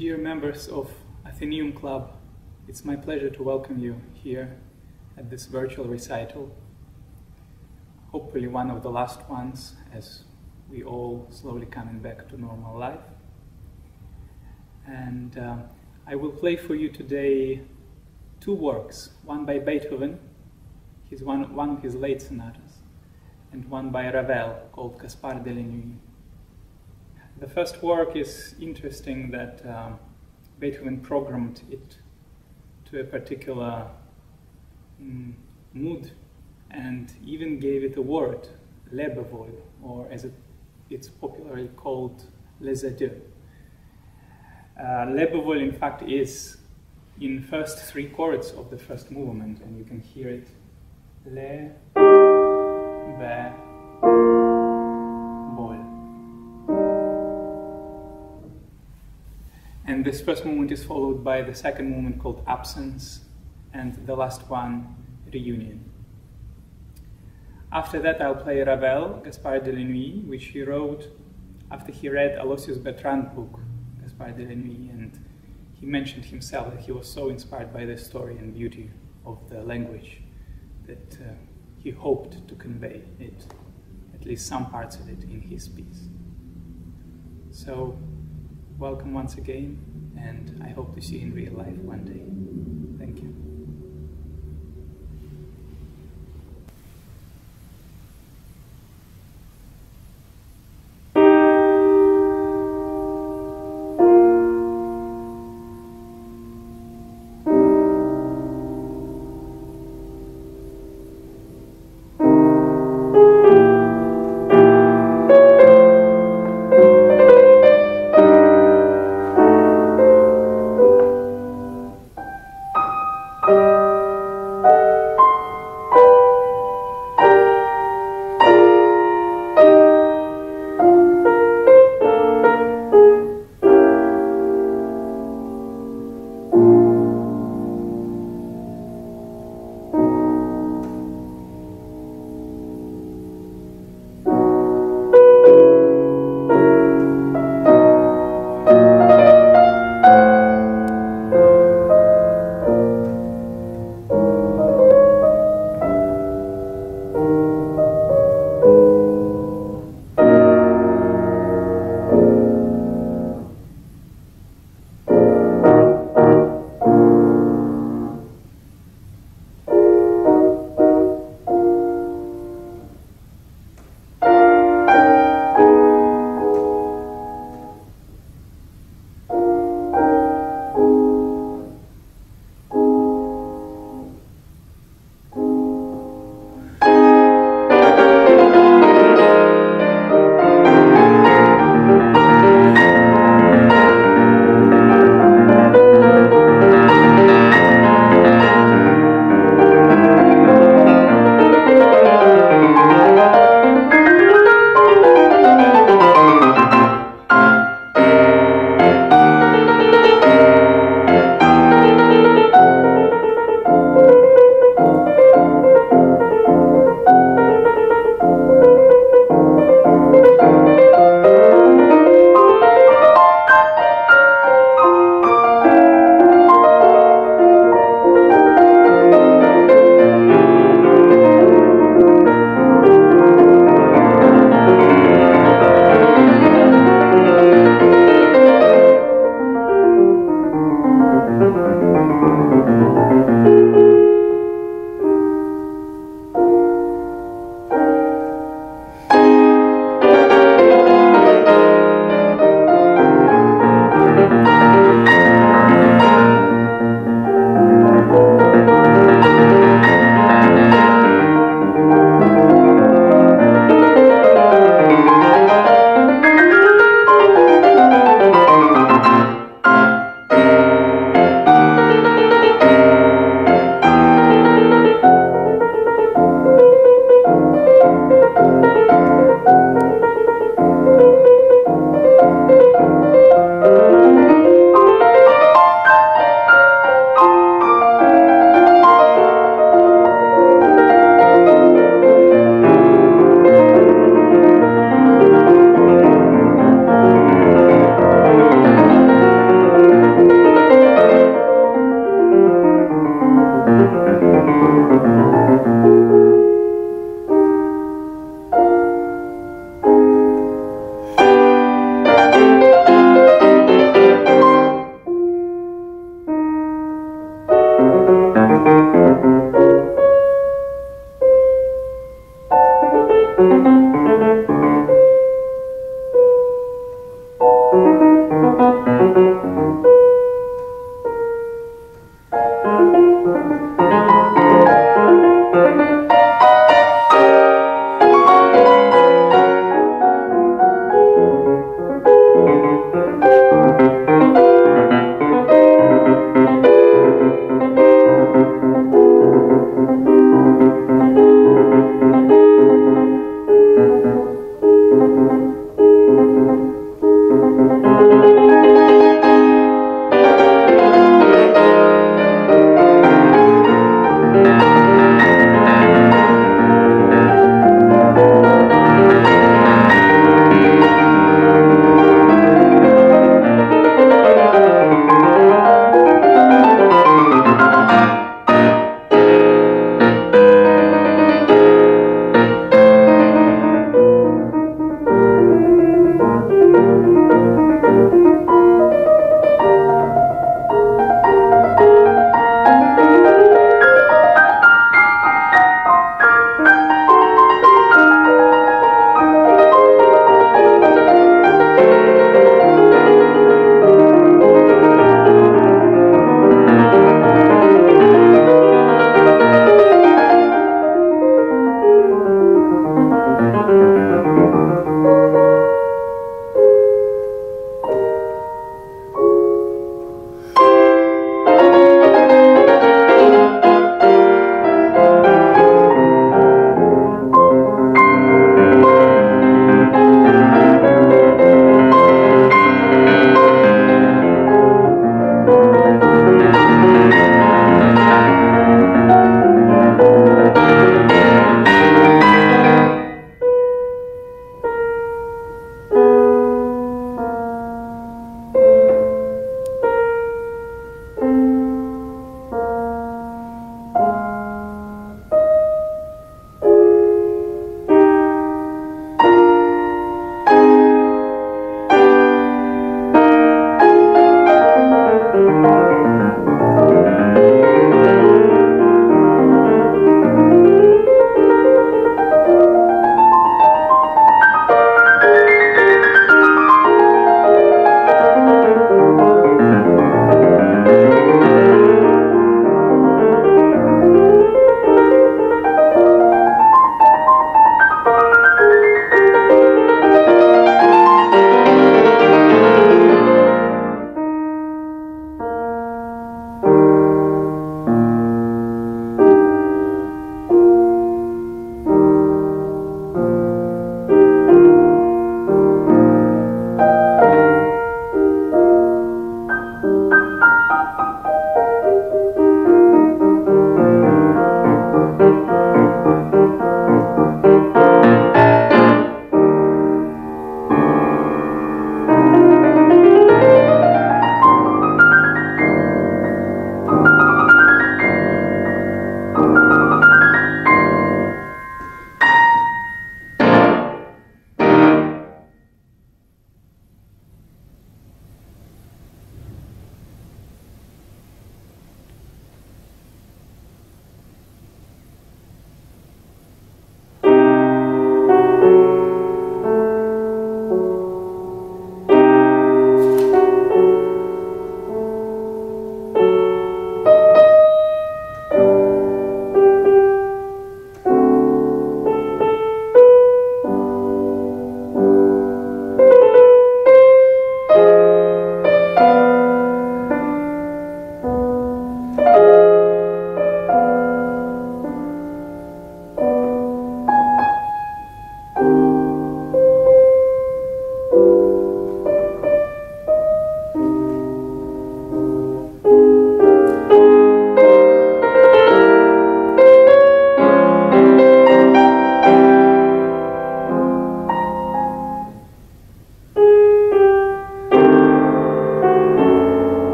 Dear members of Athenaeum Club, it's my pleasure to welcome you here at this virtual recital. Hopefully, one of the last ones as we all slowly coming back to normal life. And um, I will play for you today two works one by Beethoven, his one, one of his late sonatas, and one by Ravel called Gaspard de la Nuit. The first work is interesting that um, Beethoven programmed it to a particular mm, mood and even gave it a word, Lebewohl, or as it, it's popularly called, les adieux. Uh, in fact, is in first three chords of the first movement, and you can hear it. Le, be, bol. And this first movement is followed by the second movement called absence, and the last one, reunion. After that, I'll play Ravel, Gaspard de la Nuit, which he wrote after he read Aloysius Bertrand's book, Gaspard de la Nuit, and he mentioned himself that he was so inspired by the story and beauty of the language that uh, he hoped to convey it, at least some parts of it, in his piece. So, welcome once again, and I hope to see you in real life one day.